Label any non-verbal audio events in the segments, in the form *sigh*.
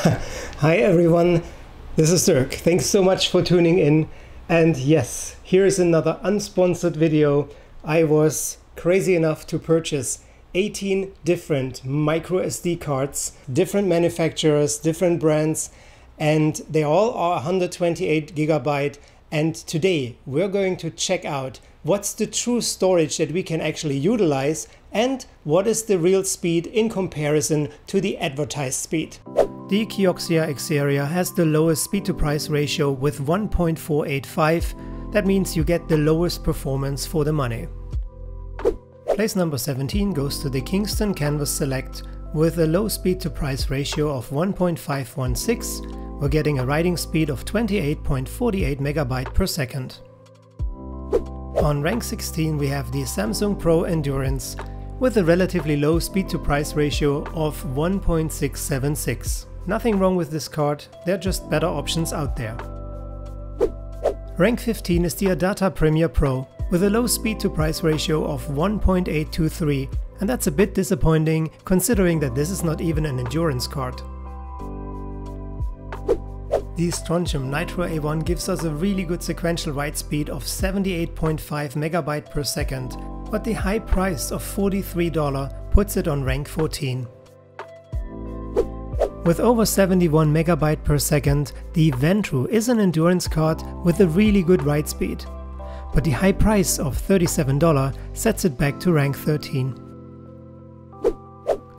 *laughs* Hi everyone, this is Dirk. Thanks so much for tuning in. And yes, here's another unsponsored video. I was crazy enough to purchase 18 different micro SD cards, different manufacturers, different brands, and they all are 128 gigabyte. And today we're going to check out what's the true storage that we can actually utilize and what is the real speed in comparison to the advertised speed. The Kioxia Exceria has the lowest speed to price ratio with 1.485. That means you get the lowest performance for the money. Place number 17 goes to the Kingston Canvas Select with a low speed to price ratio of 1.516. We're getting a writing speed of 28.48 megabyte per second. On rank 16 we have the Samsung Pro Endurance with a relatively low speed to price ratio of 1.676. Nothing wrong with this card, there are just better options out there. Rank 15 is the Adata Premier Pro with a low speed to price ratio of 1.823 and that's a bit disappointing considering that this is not even an endurance card. The Strontium Nitro A1 gives us a really good sequential write speed of 78.5 MB per second, but the high price of $43 puts it on rank 14. With over 71 MB per second, the Vantrue is an endurance card with a really good write speed, but the high price of $37 sets it back to rank 13.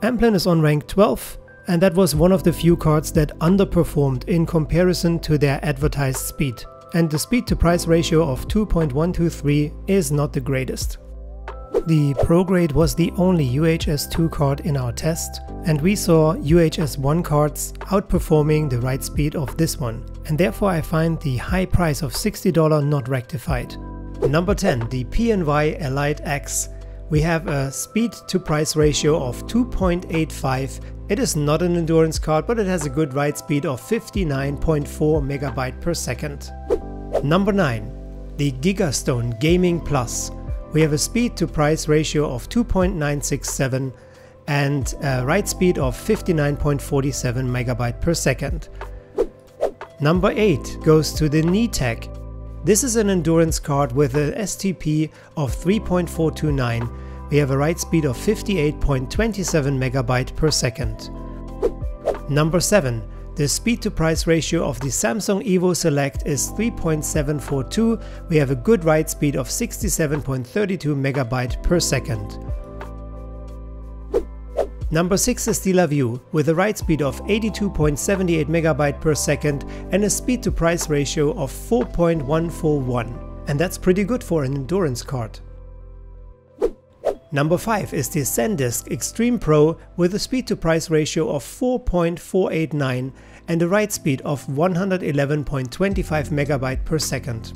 Amplin is on rank 12 and that was one of the few cards that underperformed in comparison to their advertised speed. And the speed to price ratio of 2.123 is not the greatest. The ProGrade was the only UHS-2 card in our test, and we saw UHS-1 cards outperforming the write speed of this one, and therefore I find the high price of $60 not rectified. Number 10, the PNY Elite X. We have a speed to price ratio of 2.85 it is not an endurance card, but it has a good write speed of 59.4 megabyte per second. Number 9. The Gigastone Gaming Plus. We have a speed to price ratio of 2.967 and a write speed of 59.47 megabyte per second. Number 8 goes to the NETAC. This is an endurance card with a STP of 3.429 we have a write speed of 58.27 megabyte per second. Number 7. The speed to price ratio of the Samsung Evo Select is 3.742. We have a good write speed of 67.32 megabyte per second. Number 6 is the LaView with a write speed of 82.78 megabyte per second and a speed to price ratio of 4.141. And that's pretty good for an endurance card. Number 5 is the SanDisk Extreme Pro with a speed to price ratio of 4.489 and a write speed of 111.25 MB per second.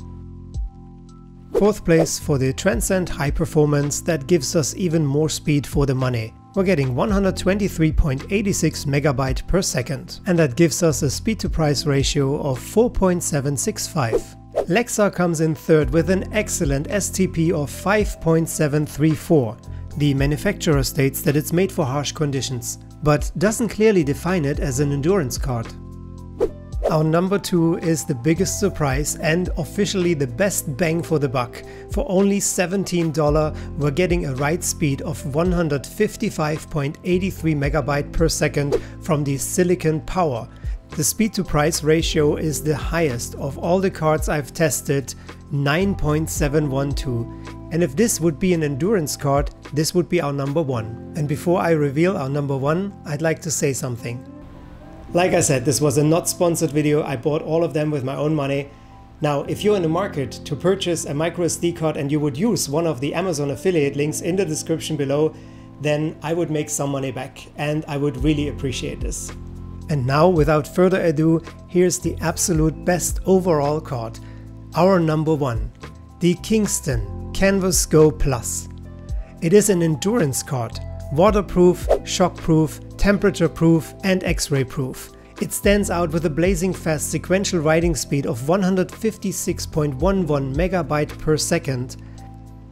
Fourth place for the Transcend High Performance that gives us even more speed for the money. We're getting 123.86 MB per second and that gives us a speed to price ratio of 4.765. Lexar comes in third with an excellent STP of 5.734. The manufacturer states that it's made for harsh conditions, but doesn't clearly define it as an endurance card. Our number 2 is the biggest surprise and officially the best bang for the buck. For only $17 we're getting a write speed of 155.83 megabyte per second from the Silicon Power, the speed to price ratio is the highest of all the cards I've tested, 9.712. And if this would be an endurance card, this would be our number one. And before I reveal our number one, I'd like to say something. Like I said, this was a not sponsored video. I bought all of them with my own money. Now, if you're in the market to purchase a microSD card and you would use one of the Amazon affiliate links in the description below, then I would make some money back and I would really appreciate this. And now, without further ado, here's the absolute best overall card. Our number one, the Kingston Canvas Go Plus. It is an endurance card, waterproof, shockproof, temperature proof and x-ray proof. It stands out with a blazing fast sequential writing speed of 156.11 megabyte per second.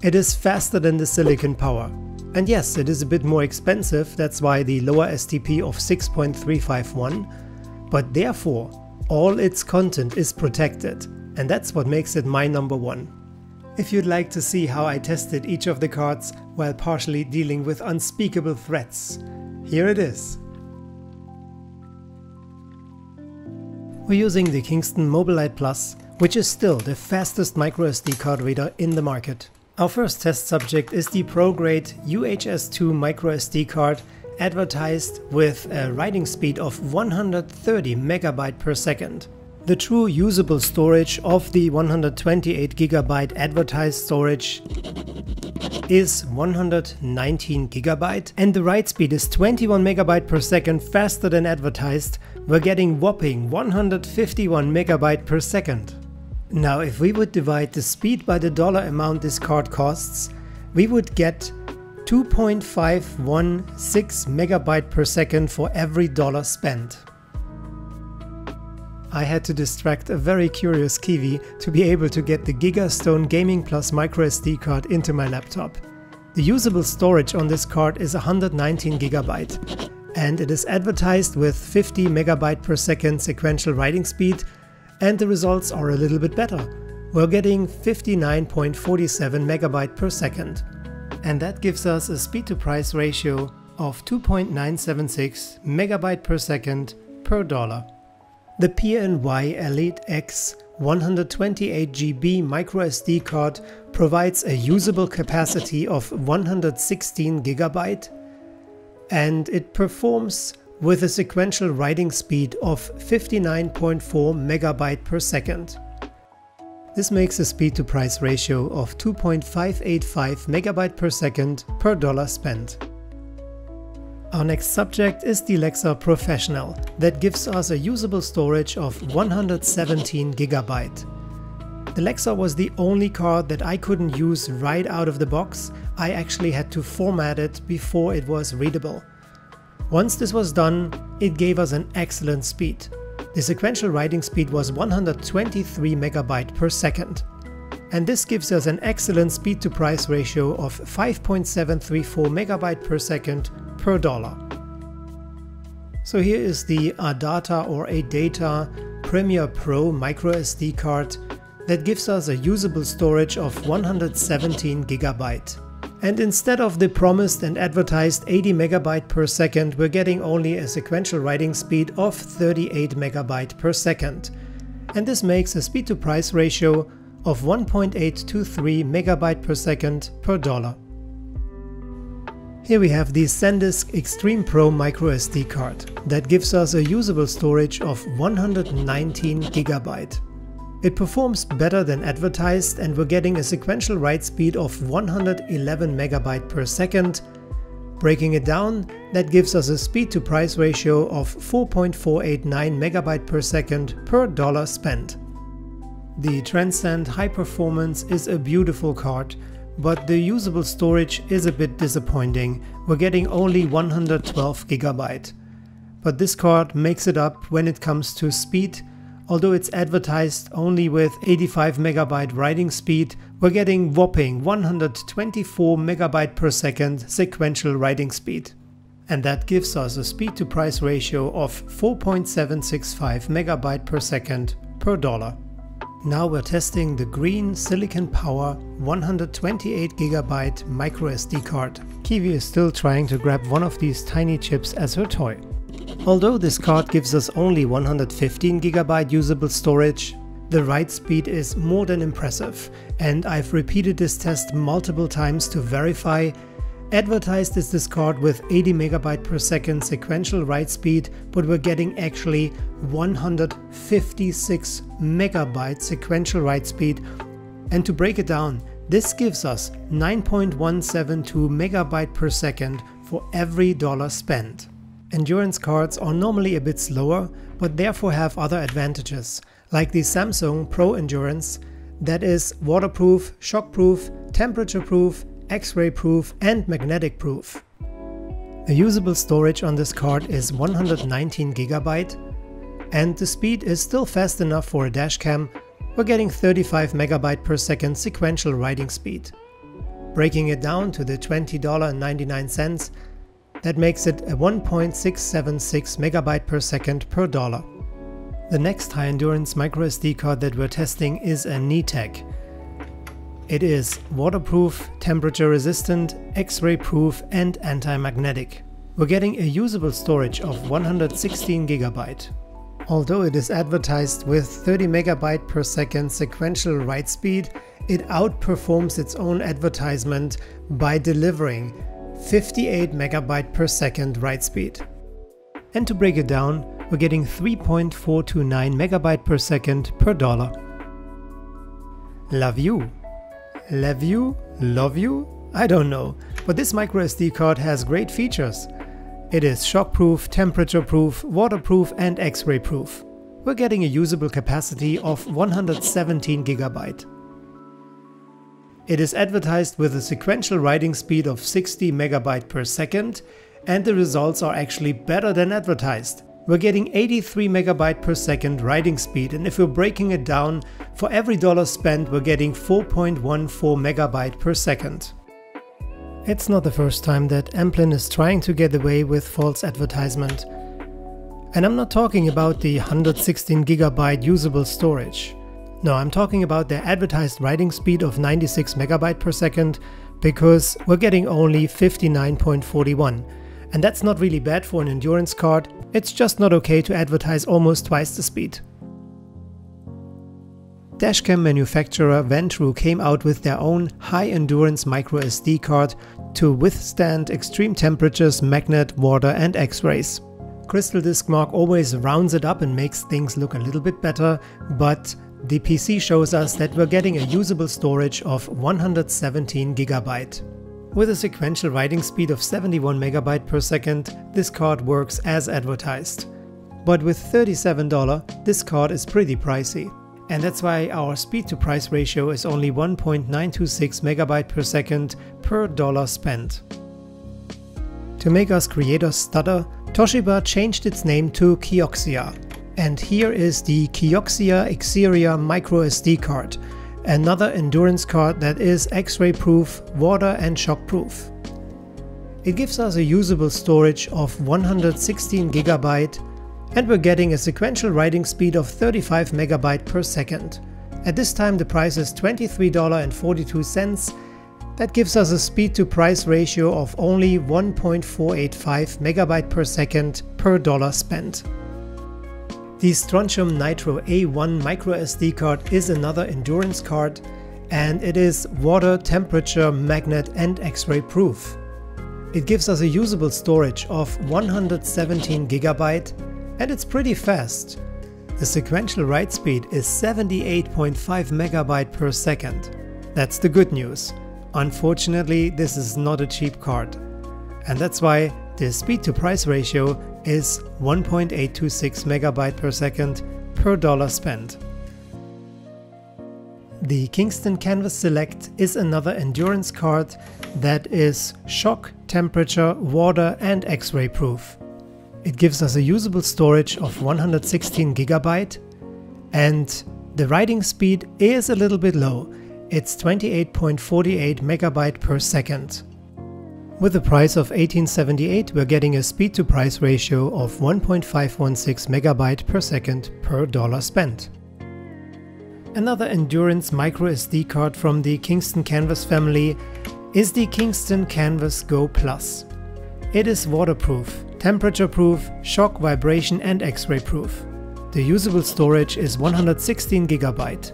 It is faster than the Silicon Power. And yes, it is a bit more expensive, that's why the lower STP of 6.351, but therefore all its content is protected, and that's what makes it my number one. If you'd like to see how I tested each of the cards while partially dealing with unspeakable threats, here it is. We're using the Kingston MobileLite Plus, which is still the fastest microSD card reader in the market. Our first test subject is the ProGrade UHS-2 microSD card advertised with a writing speed of 130 megabyte per second. The true usable storage of the 128 gigabyte advertised storage is 119 gigabyte and the write speed is 21 megabyte per second faster than advertised. We're getting whopping 151 megabyte per second. Now if we would divide the speed by the dollar amount this card costs, we would get 2.516 megabyte per second for every dollar spent. I had to distract a very curious Kiwi to be able to get the Gigastone Gaming Plus microSD card into my laptop. The usable storage on this card is 119 gigabyte and it is advertised with 50 megabyte per second sequential writing speed and the results are a little bit better. We're getting 59.47 megabyte per second and that gives us a speed to price ratio of 2.976 megabyte per second per dollar. The PNY Elite X 128GB microSD card provides a usable capacity of 116 GB and it performs with a sequential writing speed of 59.4 MB per second. This makes a speed to price ratio of 2.585 MB per second per dollar spent. Our next subject is the Lexar Professional that gives us a usable storage of 117 GB. The Lexar was the only card that I couldn't use right out of the box, I actually had to format it before it was readable. Once this was done, it gave us an excellent speed. The sequential writing speed was 123 MB per second. And this gives us an excellent speed to price ratio of 5.734 MB per second per dollar. So here is the ADATA or ADATA Premier Pro microSD card that gives us a usable storage of 117 GB. And instead of the promised and advertised 80 megabyte per second, we're getting only a sequential writing speed of 38 megabyte per second. And this makes a speed to price ratio of 1.823 megabyte per second per dollar. Here we have the SanDisk Extreme Pro microSD card that gives us a usable storage of 119 gigabyte. It performs better than advertised and we're getting a sequential write speed of 111 megabyte per second. Breaking it down, that gives us a speed to price ratio of 4.489 megabyte per second per dollar spent. The Transcend High Performance is a beautiful card but the usable storage is a bit disappointing. We're getting only 112 GB. But this card makes it up when it comes to speed. Although it's advertised only with 85 MB writing speed, we're getting whopping 124 MB per second sequential writing speed. And that gives us a speed to price ratio of 4.765 MB per second per dollar. Now we're testing the green Silicon Power 128GB microSD card. Kiwi is still trying to grab one of these tiny chips as her toy. Although this card gives us only 115GB usable storage, the write speed is more than impressive and I've repeated this test multiple times to verify Advertised is this card with 80 megabyte per second sequential write speed, but we're getting actually 156 megabyte sequential write speed. And to break it down, this gives us 9.172 megabyte per second for every dollar spent. Endurance cards are normally a bit slower, but therefore have other advantages, like the Samsung Pro Endurance that is waterproof, shockproof, temperature proof, X-ray proof and magnetic proof. The usable storage on this card is 119 GB and the speed is still fast enough for a dashcam, we're getting 35 MB per second sequential writing speed. Breaking it down to the $20.99, that makes it a 1.676 megabyte per second per dollar. The next high endurance microSD card that we're testing is a NETAC. It is waterproof, temperature resistant, X-ray proof and anti-magnetic. We're getting a usable storage of 116 GB. Although it is advertised with 30 MB per second sequential write speed, it outperforms its own advertisement by delivering 58 MB per second write speed. And to break it down, we're getting 3.429 MB per second per dollar. Love you. Love you? Love you? I don't know, but this microSD card has great features. It is shockproof, temperature-proof, waterproof and X-ray proof. We're getting a usable capacity of 117 GB. It is advertised with a sequential writing speed of 60 MB per second and the results are actually better than advertised. We're getting 83 MB per second writing speed and if we're breaking it down, for every dollar spent we're getting 4.14 MB per second. It's not the first time that Amplin is trying to get away with false advertisement. And I'm not talking about the 116GB usable storage. No, I'm talking about the advertised writing speed of 96 MB per second because we're getting only 59.41. And that's not really bad for an endurance card, it's just not okay to advertise almost twice the speed. Dashcam manufacturer Vantrue came out with their own high-endurance microSD card to withstand extreme temperatures, magnet, water and X-rays. Crystal Disk Mark always rounds it up and makes things look a little bit better, but the PC shows us that we're getting a usable storage of 117 GB. With a sequential writing speed of 71 MB per second, this card works as advertised. But with $37, this card is pretty pricey. And that's why our speed to price ratio is only 1.926 megabyte per second per dollar spent. To make us creators stutter, Toshiba changed its name to Kioxia. And here is the Kioxia Exceria microSD card, another endurance card that is X-ray proof, water and shock proof. It gives us a usable storage of 116 gigabyte and we're getting a sequential writing speed of 35 megabyte per second. At this time the price is $23.42. That gives us a speed to price ratio of only 1.485 megabyte per second per dollar spent. The Strontium Nitro A1 microSD card is another endurance card and it is water, temperature, magnet and X-ray proof. It gives us a usable storage of 117 gigabyte and it's pretty fast. The sequential write speed is 78.5 megabyte per second. That's the good news. Unfortunately, this is not a cheap card. And that's why the speed to price ratio is 1.826 megabyte per second per dollar spent. The Kingston Canvas Select is another endurance card that is shock, temperature, water and X-ray proof. It gives us a usable storage of 116 gigabyte and the writing speed is a little bit low. It's 28.48 megabyte per second. With a price of 1878 we're getting a speed to price ratio of 1.516 megabyte per second per dollar spent. Another endurance microSD card from the Kingston Canvas family is the Kingston Canvas Go Plus. It is waterproof temperature proof, shock, vibration and X-ray proof. The usable storage is 116 GB.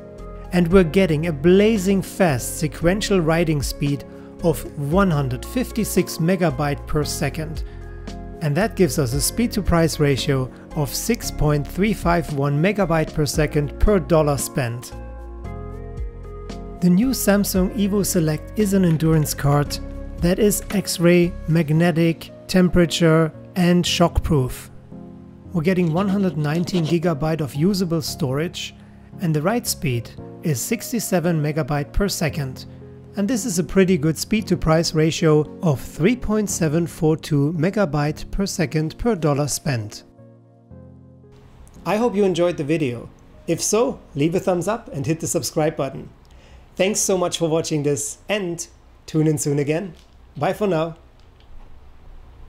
And we're getting a blazing fast sequential writing speed of 156 MB per second. And that gives us a speed to price ratio of 6.351 MB per second per dollar spent. The new Samsung Evo Select is an endurance card that is X-ray, magnetic, temperature, and shockproof. We're getting 119 GB of usable storage and the write speed is 67 MB per second. And this is a pretty good speed to price ratio of 3.742 MB per second per dollar spent. I hope you enjoyed the video. If so, leave a thumbs up and hit the subscribe button. Thanks so much for watching this and tune in soon again. Bye for now.